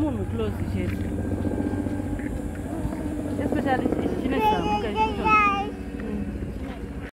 munhu close chete especially